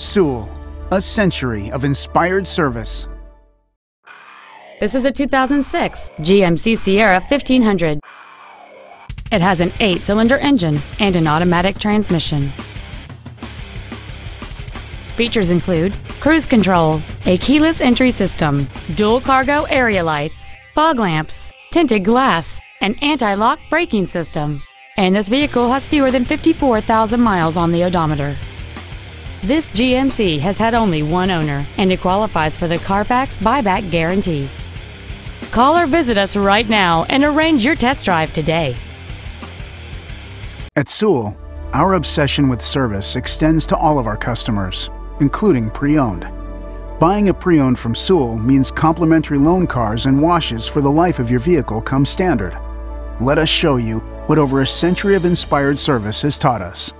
Sewell, a century of inspired service. This is a 2006 GMC Sierra 1500. It has an eight cylinder engine and an automatic transmission. Features include cruise control, a keyless entry system, dual cargo area lights, fog lamps, tinted glass, an anti lock braking system, and this vehicle has fewer than 54,000 miles on the odometer. This GMC has had only one owner and it qualifies for the Carfax buyback guarantee. Call or visit us right now and arrange your test drive today. At Sewell, our obsession with service extends to all of our customers, including pre owned. Buying a pre owned from Sewell means complimentary loan cars and washes for the life of your vehicle come standard. Let us show you what over a century of inspired service has taught us.